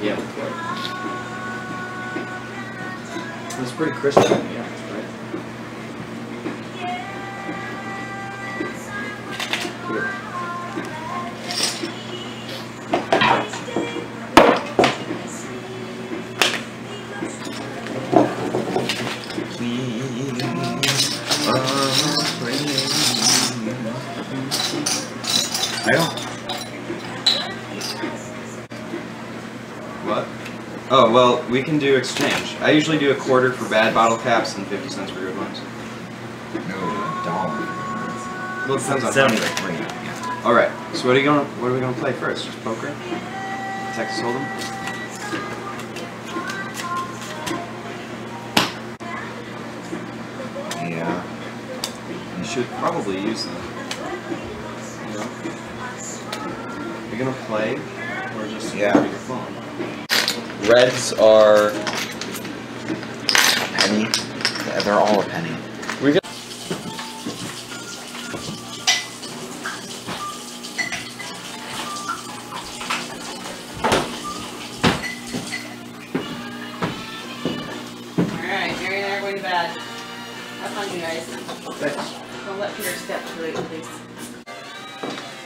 Yeah. It was pretty Christian, yeah, right? I don't. What? Oh, well, we can do exchange. I usually do a quarter for bad bottle caps and 50 cents for good ones. No, a dollar. Well, it depends on Seven, how many. yeah. Alright, so what are you gonna what are we gonna play first? Just poker? Texas Hold'em? Yeah. You should probably use them. You know? You're gonna play or just Yeah. your phone? Reds are a penny. They're all a penny. We got Alright, Mary and I are going to bed. Have fun, you guys. Thanks. Don't let Peter step too late, please.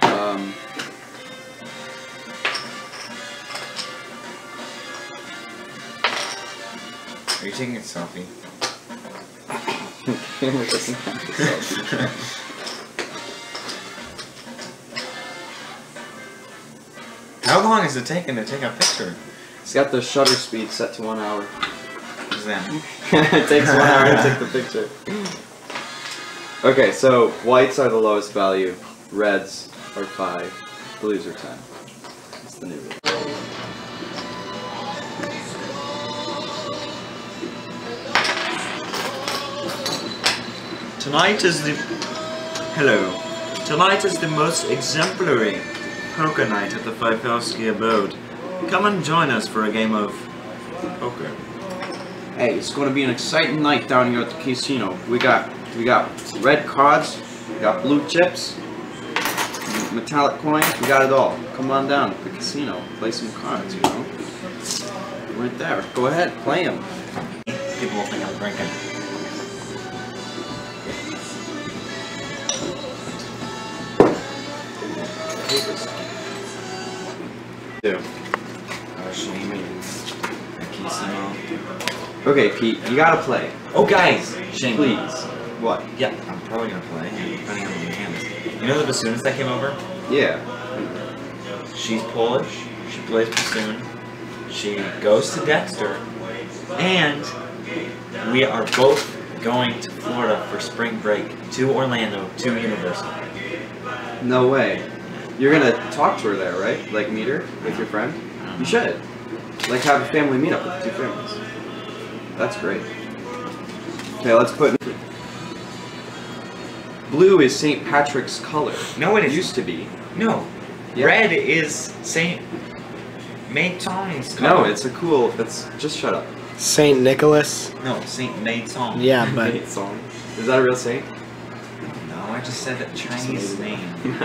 Um Are you taking a selfie? camera doesn't have the selfie. How long is it taking to take a picture? It's got the shutter speed set to one hour. What is that? it takes one hour to take the picture. Okay, so whites are the lowest value, reds are five, blues are ten. That's the new rule. Tonight is the hello. Tonight is the most exemplary poker night at the Fifelski abode. Come and join us for a game of poker. Hey, it's going to be an exciting night down here at the casino. We got we got red cards, we got blue chips, metallic coins. We got it all. Come on down to the casino, play some cards. You know, right there. Go ahead, play them. People will think I'm drinking. Do. Shame A. Okay, Pete, you gotta play. Oh, guys! Shane, Please. What? Yeah, I'm probably gonna play, depending on the hands. You know the bassoonist that came over? Yeah. She's Polish. She plays bassoon. She goes to Dexter, and we are both going to Florida for spring break to Orlando to Universal. No way. You're gonna talk to her there, right? Like meet her with your friend? You um, should. Like have a family meetup with the two families. That's great. Okay, let's put. Blue is St. Patrick's color. No, it It is used to be. no. Yeah. Red is Saint Mayton's color. No, it's a cool. It's just shut up. Saint Nicholas. no Saint Mayton. Yeah, but Song. Is that a real saint? No, I just said a Chinese name.